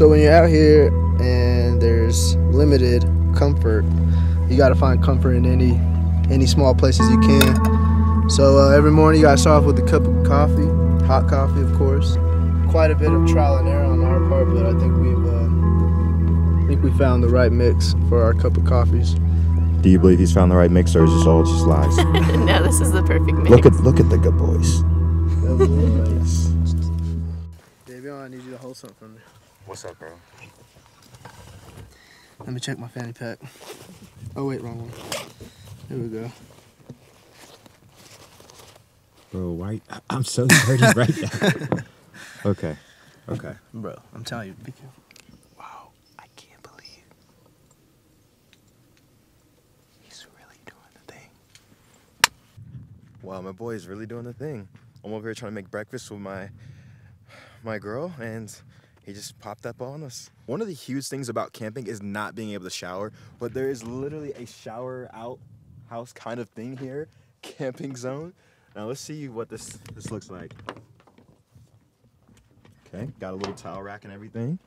So when you're out here and there's limited comfort, you gotta find comfort in any any small places you can. So uh, every morning you gotta start off with a cup of coffee, hot coffee, of course. Quite a bit of trial and error on our part, but I think we've uh, I think we found the right mix for our cup of coffees. Do you believe he's found the right mix, or is this all just lies? no, this is the perfect mix. look at look at the good boys. Davion, What's up, bro? Let me check my fanny pack. Oh wait, wrong one. Here we go. Bro, why? I'm so dirty right now. okay, okay. Bro, I'm telling you, be careful. Wow, I can't believe he's really doing the thing. Wow, my boy is really doing the thing. I'm over here trying to make breakfast with my my girl, and he just popped up on us. One of the huge things about camping is not being able to shower, but there is literally a shower out house kind of thing here, camping zone. Now let's see what this this looks like. Okay, got a little towel rack and everything.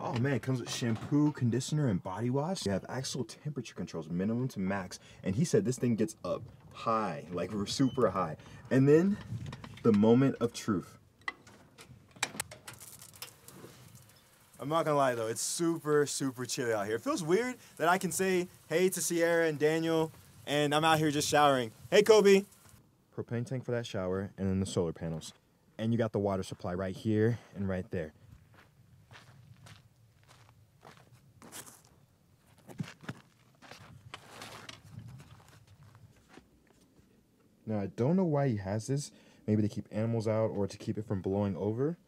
Oh man, it comes with shampoo, conditioner, and body wash. You have actual temperature controls, minimum to max. And he said this thing gets up high, like super high. And then the moment of truth. I'm not gonna lie though, it's super, super chilly out here. It feels weird that I can say hey to Sierra and Daniel, and I'm out here just showering. Hey Kobe! Propane tank for that shower, and then the solar panels. And you got the water supply right here and right there. Now I don't know why he has this. Maybe to keep animals out or to keep it from blowing over.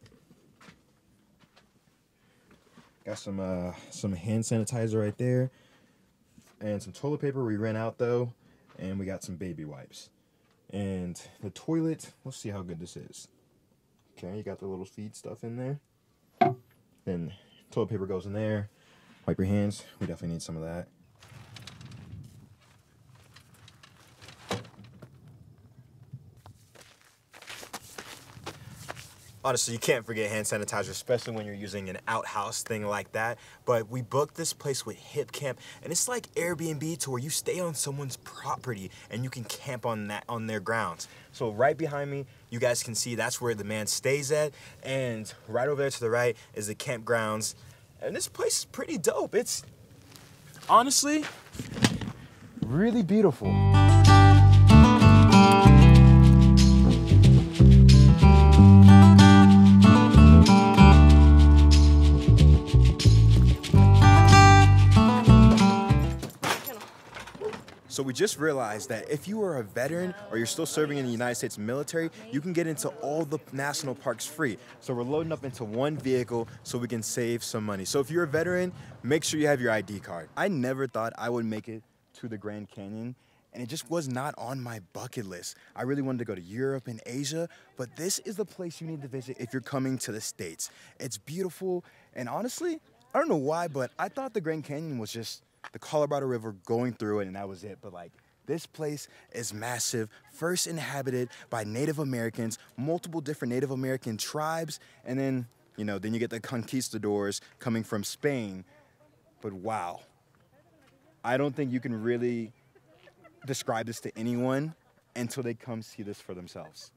Got some uh, some hand sanitizer right there, and some toilet paper. We ran out though, and we got some baby wipes. And the toilet. Let's see how good this is. Okay, you got the little feed stuff in there. Then toilet paper goes in there. Wipe your hands. We definitely need some of that. Honestly, you can't forget hand sanitizer, especially when you're using an outhouse thing like that. But we booked this place with Hipcamp, and it's like Airbnb to where you stay on someone's property and you can camp on that on their grounds. So right behind me, you guys can see that's where the man stays at, and right over there to the right is the campgrounds. And this place is pretty dope. It's honestly really beautiful. So we just realized that if you are a veteran or you're still serving in the United States military, you can get into all the national parks free. So we're loading up into one vehicle so we can save some money. So if you're a veteran, make sure you have your ID card. I never thought I would make it to the Grand Canyon and it just was not on my bucket list. I really wanted to go to Europe and Asia, but this is the place you need to visit if you're coming to the States. It's beautiful, and honestly, I don't know why, but I thought the Grand Canyon was just the Colorado River going through it, and that was it. But like, this place is massive, first inhabited by Native Americans, multiple different Native American tribes, and then, you know, then you get the conquistadors coming from Spain. But wow, I don't think you can really describe this to anyone until they come see this for themselves.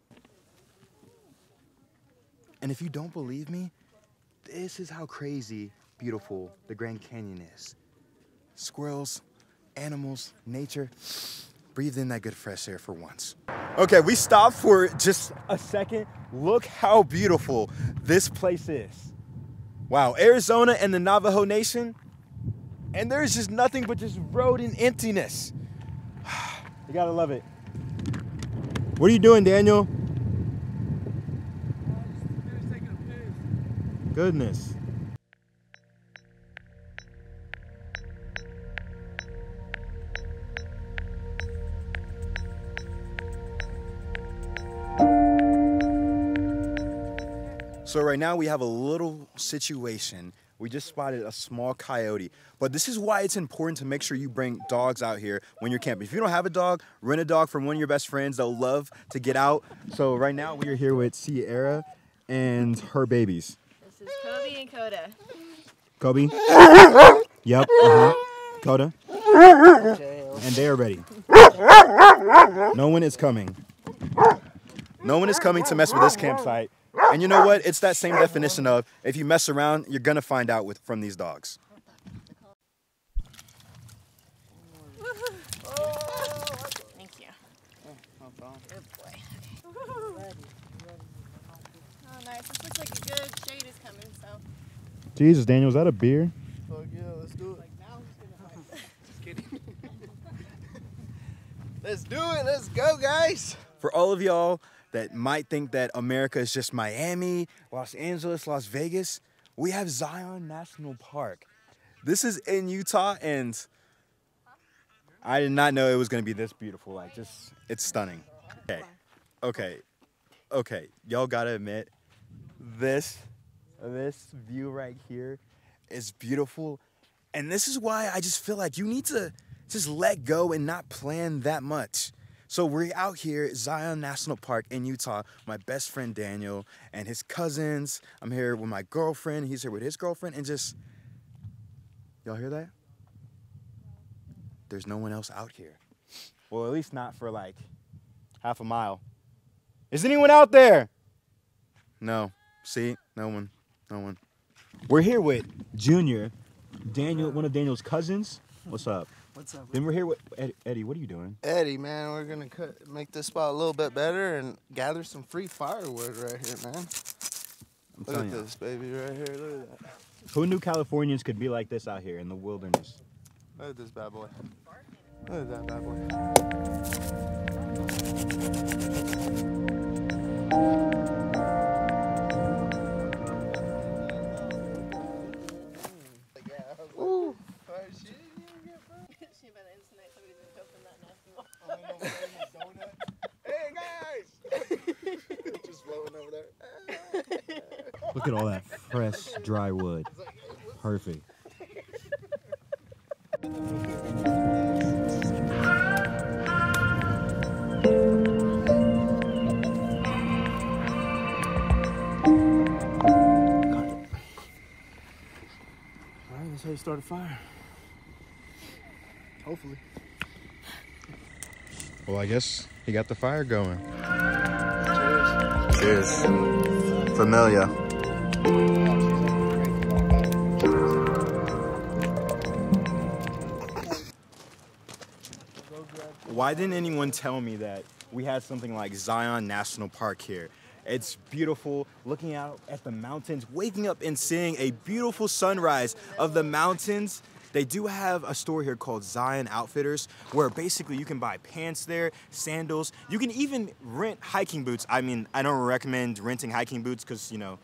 And if you don't believe me, this is how crazy beautiful the Grand Canyon is squirrels, animals, nature. Breathe in that good fresh air for once. Okay, we stopped for just a second. Look how beautiful this place is. Wow, Arizona and the Navajo Nation, and there's just nothing but just road and emptiness. you gotta love it. What are you doing, Daniel? Goodness. So right now we have a little situation we just spotted a small coyote. But this is why it's important to make sure you bring dogs out here when you're camping. If you don't have a dog, rent a dog from one of your best friends. They'll love to get out. So right now we are here with Sierra and her babies. This is Kobe and Coda. Kobe. yep. Uh-huh. Coda. And they are ready. No one is coming. No one is coming to mess with this campsite. And you know what? It's that same definition of if you mess around, you're gonna find out with from these dogs. Thank you. Good boy. Oh, nice. This looks like a good shade is coming, so. Jesus, Daniel, is that a beer? Fuck yeah, let's do it. Like now who's gonna fight? Just kidding. let's do it. Let's go, guys. For all of y'all that might think that America is just Miami, Los Angeles, Las Vegas, we have Zion National Park. This is in Utah, and I did not know it was gonna be this beautiful. Like, just it's stunning. Okay, okay, okay. Y'all gotta admit, this, this view right here is beautiful, and this is why I just feel like you need to just let go and not plan that much. So we're out here at Zion National Park in Utah. My best friend Daniel and his cousins. I'm here with my girlfriend. He's here with his girlfriend, and just y'all hear that? There's no one else out here. Well, at least not for like half a mile. Is anyone out there? No. See, no one. No one. We're here with Junior, Daniel, one of Daniel's cousins. What's up? What's up? Then we're here with Ed- Eddie. What are you doing? Eddie, man, we're gonna cut, make this spot a little bit better and gather some free firewood right here, man. I'm Look at you. this, baby, right here. Look at that. Who knew Californians could be like this out here in the wilderness? Look at this bad boy. Look at that bad boy. Look at all that fresh, dry wood. Perfect. All right, that's how you start a fire. Hopefully. Well, I guess he got the fire going. Cheers. Cheers. Familia. Why didn't anyone tell me that we had something like Zion National Park here? It's beautiful, looking out at the mountains, waking up and seeing a beautiful sunrise of the mountains. They do have a store here called Zion Outfitters where basically you can buy pants there, sandals. You can even rent hiking boots. I mean, I don't recommend renting hiking boots because, you know,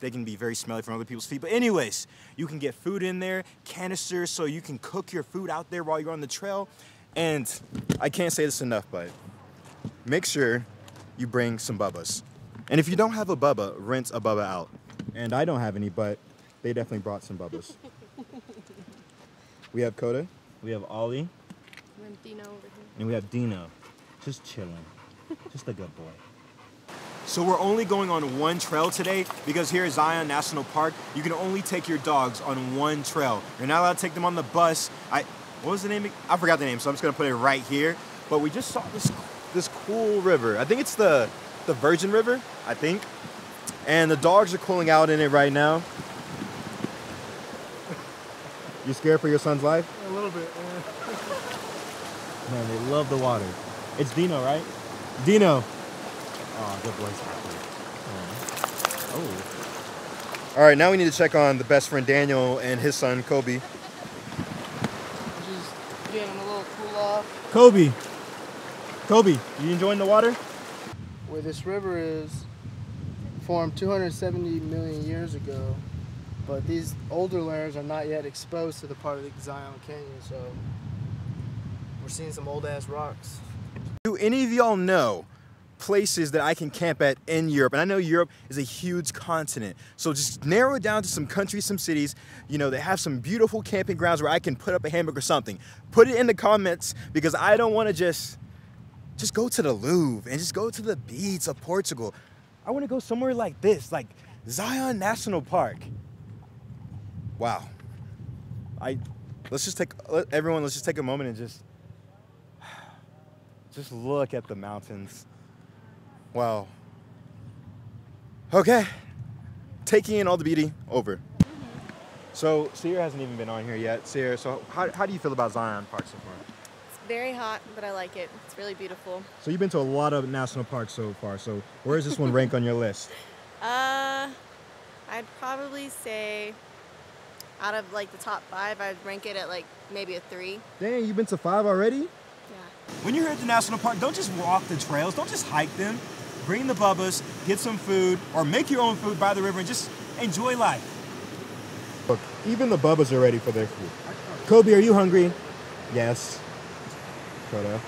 they can be very smelly from other people's feet. But anyways, you can get food in there, canisters, so you can cook your food out there while you're on the trail. And I can't say this enough, but make sure you bring some bubbas. And if you don't have a bubba, rent a bubba out. And I don't have any, but they definitely brought some bubbas. we have Coda, we have Ollie, And Dino over here. and we have Dino, just chilling, just a good boy. So we're only going on one trail today because here at Zion National Park, you can only take your dogs on one trail. You're not allowed to take them on the bus. I, what was the name? I forgot the name, so I'm just gonna put it right here. But we just saw this this cool river. I think it's the the Virgin River, I think. And the dogs are cooling out in it right now. You scared for your son's life? A little bit. Man, they love the water. It's Dino, right? Dino. Oh, good boy. Oh. All right, now we need to check on the best friend Daniel and his son Kobe. Just getting a little cool off. Kobe. Kobe, you enjoying the water? Where this river is formed 270 million years ago, but these older layers are not yet exposed to the part of the Zion Canyon, so we're seeing some old ass rocks. Do any of y'all know places that I can camp at in Europe. And I know Europe is a huge continent. So just narrow it down to some countries, some cities, you know, that have some beautiful camping grounds where I can put up a hammock or something. Put it in the comments because I don't want to just just go to the Louvre and just go to the beach of Portugal. I want to go somewhere like this, like Zion National Park. Wow. I let's just take everyone let's just take a moment and just just look at the mountains. Wow. Okay. Taking in all the beauty over. So Sierra hasn't even been on here yet. Sierra, so how, how do you feel about Zion Park so far? It's very hot, but I like it. It's really beautiful. So you've been to a lot of national parks so far. So where does this one rank on your list? Uh, I'd probably say out of like the top five, I'd rank it at like maybe a three. Dang, you've been to five already? Yeah. When you're here at the national park, don't just walk the trails, don't just hike them. Bring the bubbas, get some food, or make your own food by the river and just enjoy life. Look, even the bubbas are ready for their food. Kobe, are you hungry? Yes. Koda.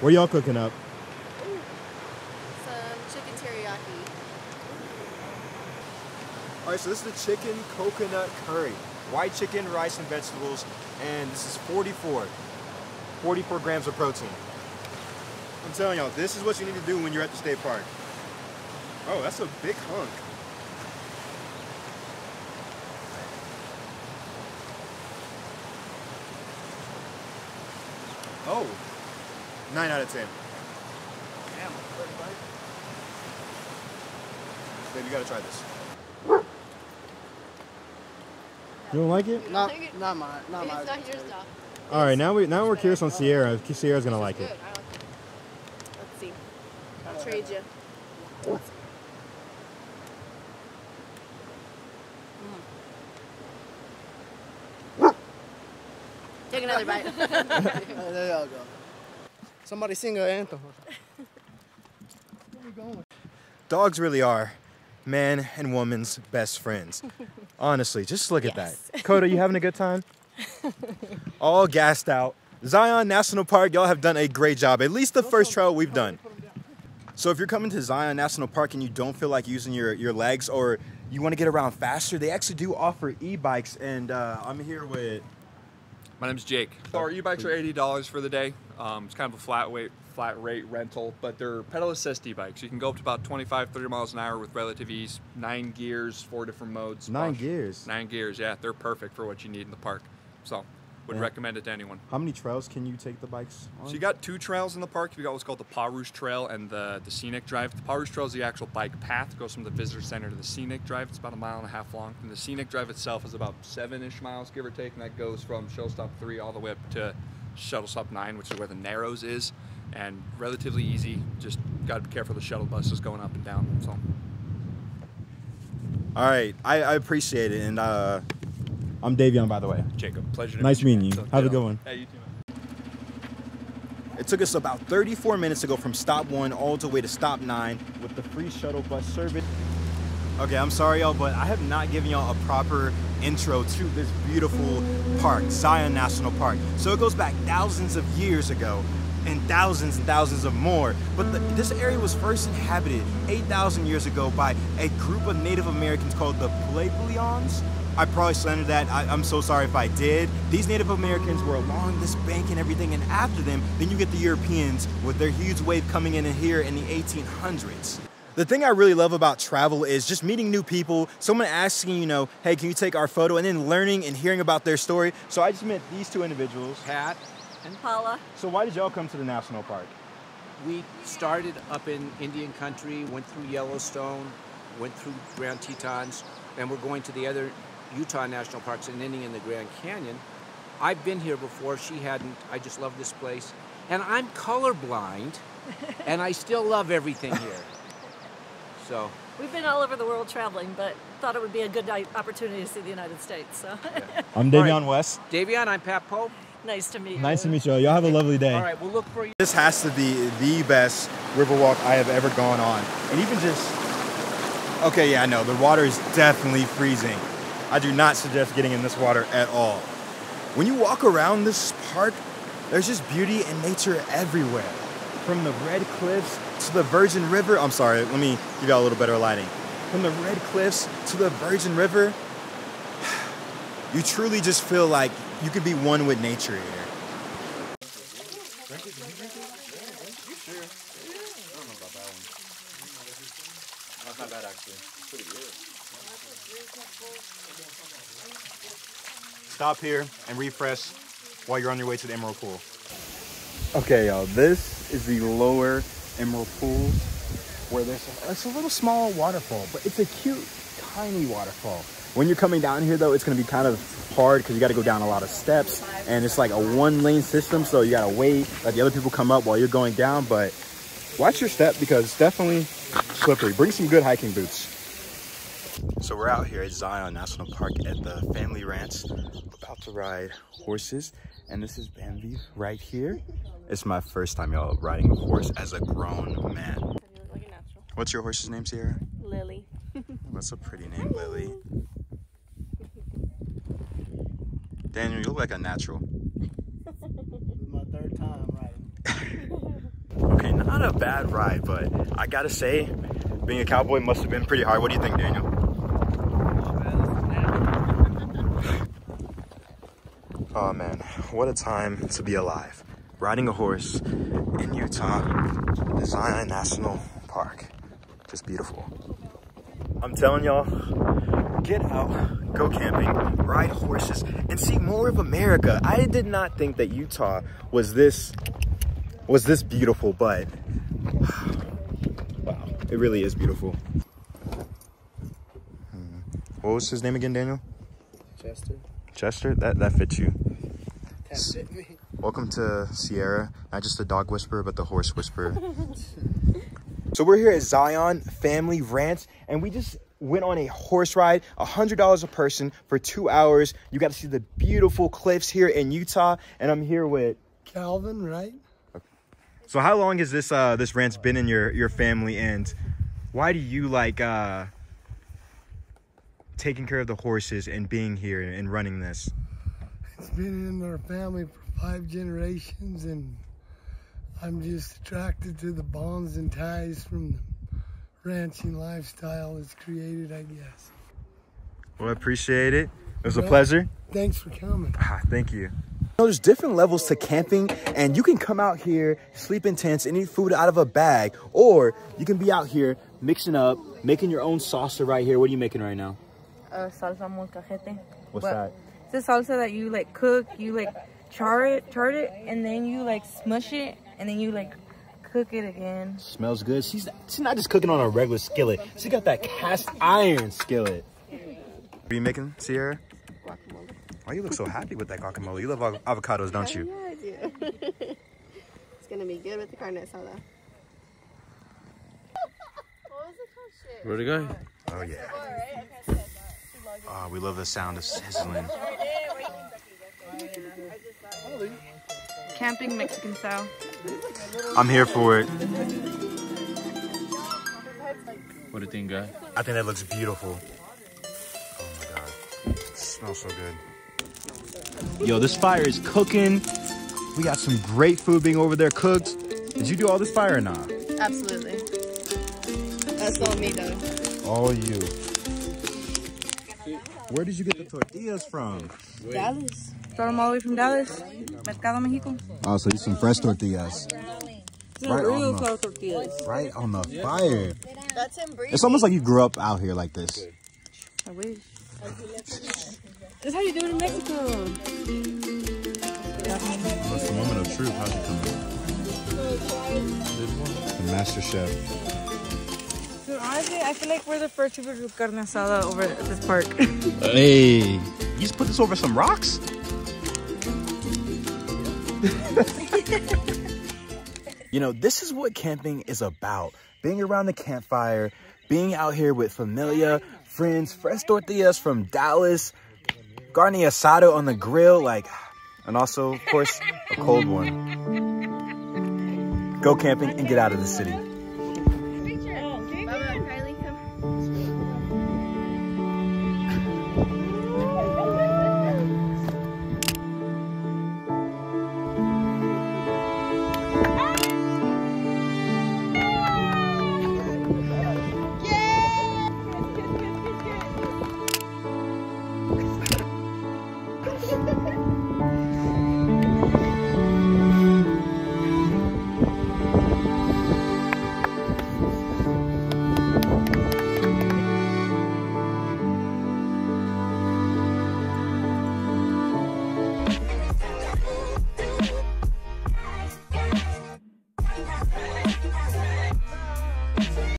What are y'all cooking up? Some chicken teriyaki. All right, so this is the chicken coconut curry. White chicken, rice, and vegetables, and this is 44. 44 grams of protein. I'm telling y'all, this is what you need to do when you're at the state park. Oh, that's a big hunk. Oh, nine out of 10. Damn, Babe, you gotta try this. You don't like it? Not, like it? not mine. Not mine. it's not your stuff. All right, now we now we're curious on Sierra. Sierra's gonna like Good. it. I like it. Let's see. I'll trade you. Mm. Take another bite. There y'all go. Somebody sing an anthem. Where we going? Dogs really are man and woman's best friends. Honestly, just look at Yes. that. Coda, you having a good time? All gassed out. Zion National Park, y'all have done a great job. At least the first trail we've done. So if you're coming to Zion National Park and you don't feel like using your, your legs or you want to get around faster, they actually do offer e-bikes. And uh, I'm here with My name's Jake. So Our e-bikes are eighty dollars for the day. Um, it's kind of a flat weight, flat rate rental, but they're pedal assist e-bikes. You can go up to about 25, 30 miles an hour with relative ease. Nine gears, four different modes. Nine Push. gears. Nine gears, yeah. They're perfect for what you need in the park. So, would Yeah. recommend it to anyone. how many trails can you take the bikes on? So you got two trails in the park. You got what's called the Pa'rus Trail and the, the Scenic Drive. The Pa'rus Trail is the actual bike path. It goes from the visitor center to the Scenic Drive. It's about a mile and a half long. And the Scenic Drive itself is about seven-ish miles, give or take, and that goes from Shuttle Stop 3 all the way up to Shuttle Stop 9, which is where the Narrows is. And relatively easy. Just got to be careful the shuttle buses going up and down. So All right, I, I appreciate it. And uh, I'm Davion, by the way. Jacob, pleasure to Nice meet meeting you. So, Have a good one. Hey, you too, man. It took us about 34 minutes to go from stop one all the way to stop nine with the free shuttle bus service. Okay, I'm sorry, y'all, but I have not given y'all a proper intro to this beautiful park, Zion National Park. So it goes back thousands of years ago and thousands and thousands of more. But the, this area was first inhabited 8,000 years ago by a group of Native Americans called the Puebloans. I probably slandered that. I, I'm so sorry if I did. These Native Americans were along this bank and everything, and after them, then you get the Europeans with their huge wave coming in here in the 1800s. The thing I really love about travel is just meeting new people, someone asking, you know, hey, can you take our photo? And then learning and hearing about their story. So I just met these two individuals. Pat, And Paula, So why did y'all come to the national park? we started up in Indian country, went through Yellowstone, went through Grand Tetons, and we're going to the other Utah national parks and ending in the Grand Canyon. I've been here before, she hadn't. I just love this place. And I'm colorblind, and I still love everything here. So, we've been all over the world traveling, but thought it would be a good night opportunity to see the United States. So I'm Davion Davion West. Davion, I'm Pat Pope. nice to meet you. Nice to meet you all. Y'all have a lovely day. All right, we'll look for you. This has to be the best river walk I have ever gone on. And even just, okay, yeah, I know, the water is definitely freezing. I do not suggest getting in this water at all. When you walk around this park, there's just beauty and nature everywhere. from the Red Cliffs to the Virgin River. I'm sorry, let me give y'all a little better lighting. From the Red Cliffs to the Virgin River, you truly just feel like you could be one with nature here. not bad actually. Pretty good. Stop here and refresh while you're on your way to the Emerald Pool. Okay, y'all, this is the lower Emerald Pool where there's a, it's a little small waterfall, but it's a cute, tiny waterfall. When you're coming down here though, it's gonna be kind of hard because you gotta go down a lot of steps and it's like a one lane system. So you gotta wait, let the other people come up while you're going down, but watch your step because it's definitely slippery. Bring some good hiking boots. So we're out here at Zion National Park at the family ranch, about to ride horses. And this is Bambi right here. It's my first time, y'all, riding a horse as a grown man. What's your horse's name, Sierra? Lily. That's a pretty name, Lily. Daniel, you look like a natural. my third time riding. Okay, not a bad ride, but I gotta say, being a cowboy must have been pretty hard. What do you think, Daniel? Oh man, what a time to be alive. Riding a horse in Utah, the Zion National Park. Just beautiful. I'm telling y'all, get out, go camping, ride horses, and see more of America. I did not think that Utah was this was this beautiful, but wow, it really is beautiful. Hmm. What was his name again, Daniel? Chester. Chester? That that fits you. That fit me. Welcome to Sierra, not just the dog whisperer, but the horse whisperer. so we're here at Zion Family Ranch, and we just went on a horse ride, $100 a person for two hours. You got to see the beautiful cliffs here in Utah, and I'm here with Calvin, right? So how long has this uh this ranch been in your your family and why do you like uh taking care of the horses and being here and running this? It's been in our family for five generations and I'm just attracted to the bonds and ties from the ranching lifestyle it's created, I guess. Well, I appreciate it. It was a pleasure. Thanks for coming. Ah, thank you. There's different levels to camping, and you can come out here, sleep in tents, and eat food out of a bag, or you can be out here mixing up, making your own salsa right here. What are you making right now? uh, salsa molcajete. What's But that? It's a salsa that you like cook, you like char it, char it, and then you like smush it, and then you like cook it again. Smells good. She's she's not just cooking on a regular skillet. She got that cast iron skillet. Are you making, Sierra? Guacamole. Why you look so happy with that guacamole? You love av- avocados, don't you? Yeah, I do. it's gonna be good with the carne asada. Where'd it go? Oh yeah. Oh, we love the sound of sizzling. Camping Mexican style. I'm here for it. What do you think, guy? I think that looks beautiful. Oh my god. It smells so good. Yo, this fire is cooking. We got some great food being over there cooked. Did you do all this fire or not? Absolutely. That's all me though. All you. Where did you get the tortillas from? Dallas. Brought them all the way from Dallas, Mercado Mexico. Oh, so you some fresh tortillas. Right on the, tortillas. right on the fire. That's him breathing. It's almost like you grew up out here like this. I wish. That's how you do it in Mexico. That's the moment of truth. How's it coming? The master chef. Dude, honestly, I feel like we're the first people to do carne asada over at this park. Hey, you just put this over some rocks? you know, this is what camping is about. Being around the campfire, being out here with familia, friends, fresh tortillas from Dallas, carne asado on the grill, like, and also, of course, a cold one. Go camping and get out of the city.